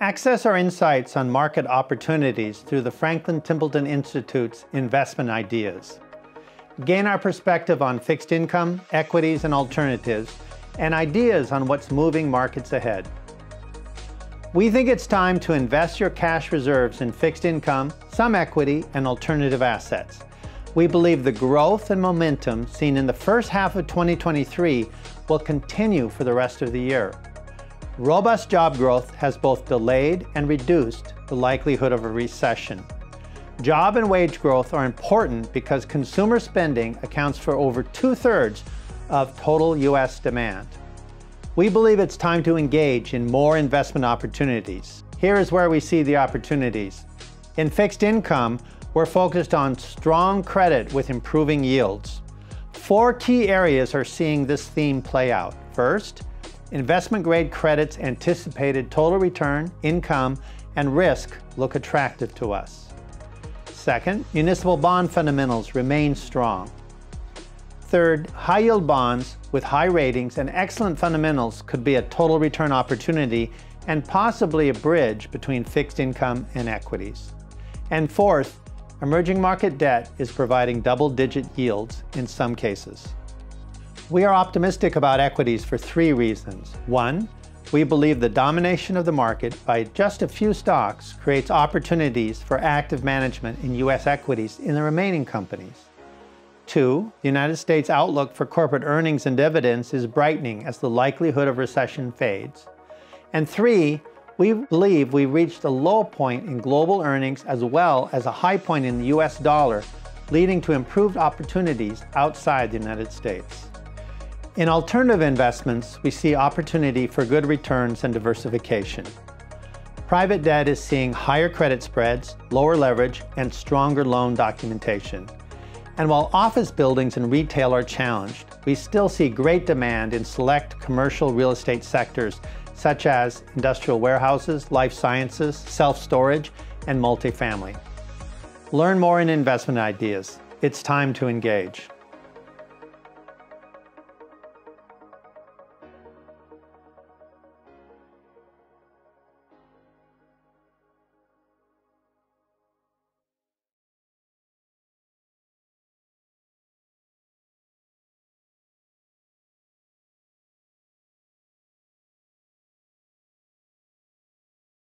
Access our insights on market opportunities through the Franklin Templeton Institute's investment ideas. Gain our perspective on fixed income, equities, and alternatives, and ideas on what's moving markets ahead. We think it's time to invest your cash reserves in fixed income, some equity, and alternative assets. We believe the growth and momentum seen in the first half of 2023 will continue for the rest of the year. Robust job growth has both delayed and reduced the likelihood of a recession. Job and wage growth are important because consumer spending accounts for over two thirds of total U.S. demand. We believe it's time to engage in more investment opportunities. Here is where we see the opportunities. In fixed income, we're focused on strong credit with improving yields. Four key areas are seeing this theme play out. First, investment grade credit's anticipated total return, income, and risk look attractive to us. Second, municipal bond fundamentals remain strong. Third, high yield bonds with high ratings and excellent fundamentals could be a total return opportunity and possibly a bridge between fixed income and equities. And fourth, emerging market debt is providing double digit yields in some cases. We are optimistic about equities for three reasons. One, we believe the domination of the market by just a few stocks creates opportunities for active management in U.S. equities in the remaining companies. Two, the United States outlook for corporate earnings and dividends is brightening as the likelihood of recession fades. And three, we believe we reached a low point in global earnings as well as a high point in the US dollar, leading to improved opportunities outside the United States. In alternative investments, we see opportunity for good returns and diversification. Private debt is seeing higher credit spreads, lower leverage, and stronger loan documentation. And while office buildings and retail are challenged, we still see great demand in select commercial real estate sectors such as industrial warehouses, life sciences, self-storage, and multifamily. Learn more in investment ideas. It's time to engage.